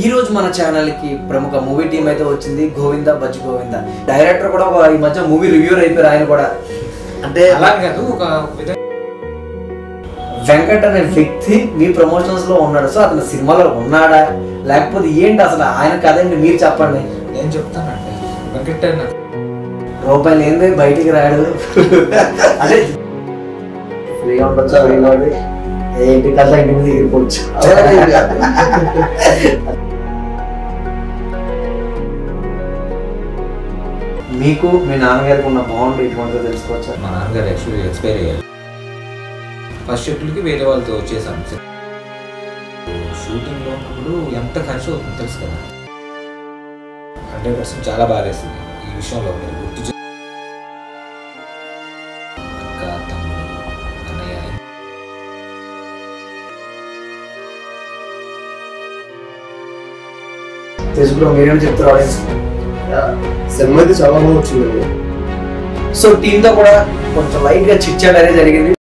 ఈ రోజు మన ఛానల్కి ప్రముఖ మూవీ టీం అయితే వచ్చింది గోవింద బజ్ గోవింద. డైరెక్టర్ కూడా ఒక ఈ మధ్య మూవీ రివ్యూర్ అయిపోయారు ఆయన కూడా. అంటే అలా కాదు ఒక వెంకట్ అనే వ్యక్తి మీ ప్రమోషన్స్లో ఉన్నాడు సో అతను సినిమాలో ఉన్నాడా? లేకపోతే ఏంటి అసలు ఆయన కదండి మీరు చెప్పండి. నేను చెప్తానంటే వెంకట రూపాయలు ఏంది? బయటికి రాడు అదే. ఫ్రీగా ఉండొచ్చు ఫ్రీగా ఉండి ఏ ఇంటి కల్లా ఇంటి మీద ఎగిరిపోవచ్చు మీకు మీ నాన్నగారికి ఉన్న బాండ్ ఎటువంటిదో తెలుసుకోవచ్చా? మా నాన్నగారు యాక్చువల్లీ ఎక్స్పైర్ అయ్యారు. ఫస్ట్ షిఫ్ట్లకి వేరే వాళ్ళతో వచ్చేసాను షూటింగ్లో ఉన్నప్పుడు ఎంత ఖర్చు అవుతుందో తెలుసు కదా. హండ్రెడ్ పర్సెంట్ చాలా బాగా వేస్తుంది ఈ విషయంలో మీరు గుర్తు అక్క తమ్ముడు అన్నయ్య. తెలుసుకున్నాం మీరేం చెప్తారు ఆడియన్స్ సినిమా అయితే చాలా బాగా వచ్చిందండి సో టీమ్తో కూడా కొంచెం లైట్గా చిచ్చాట్ అనేది జరిగింది.